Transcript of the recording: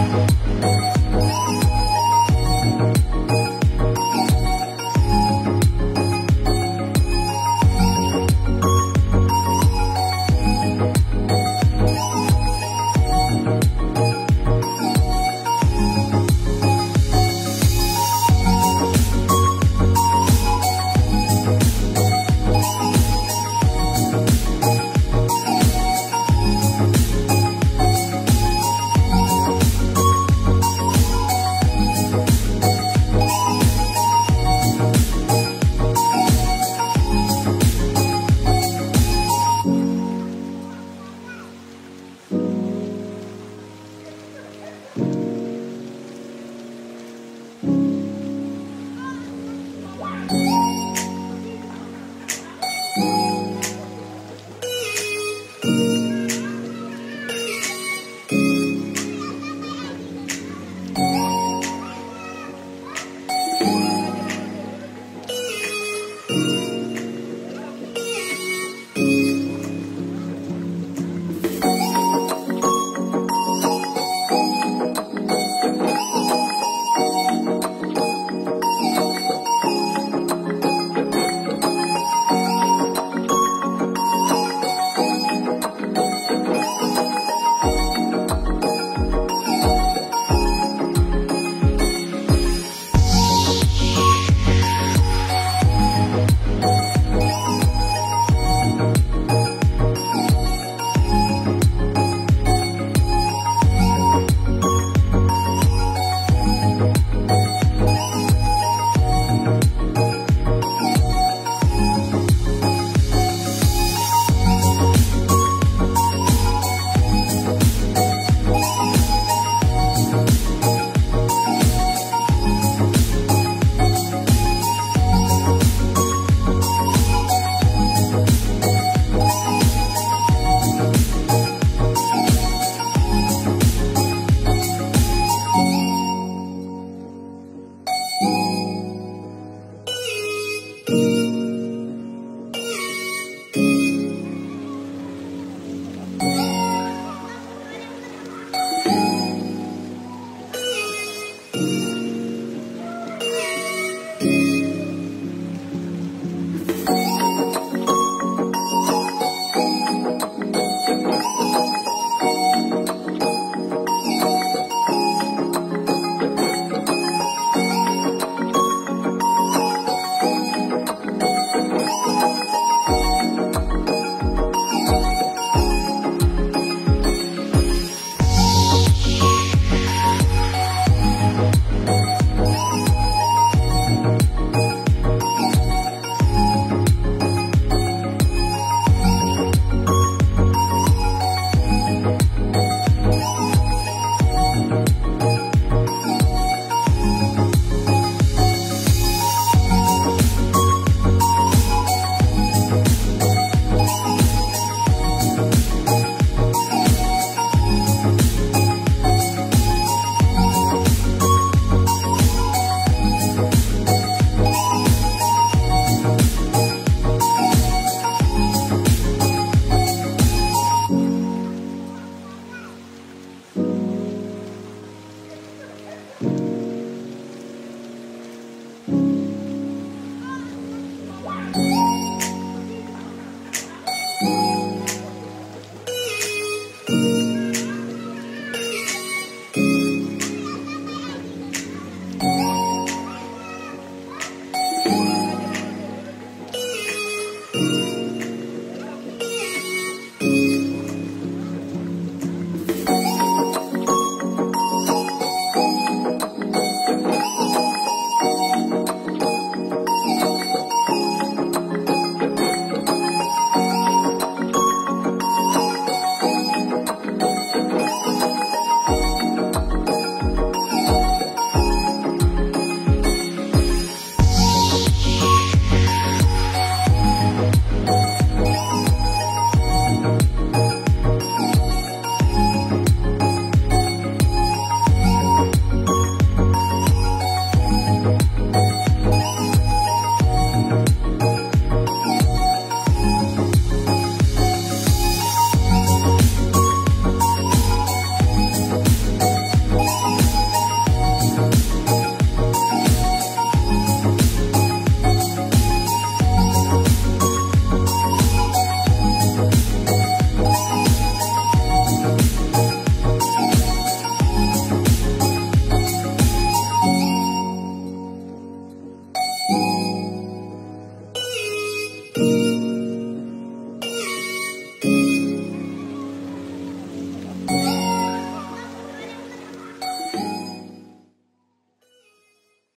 Bye.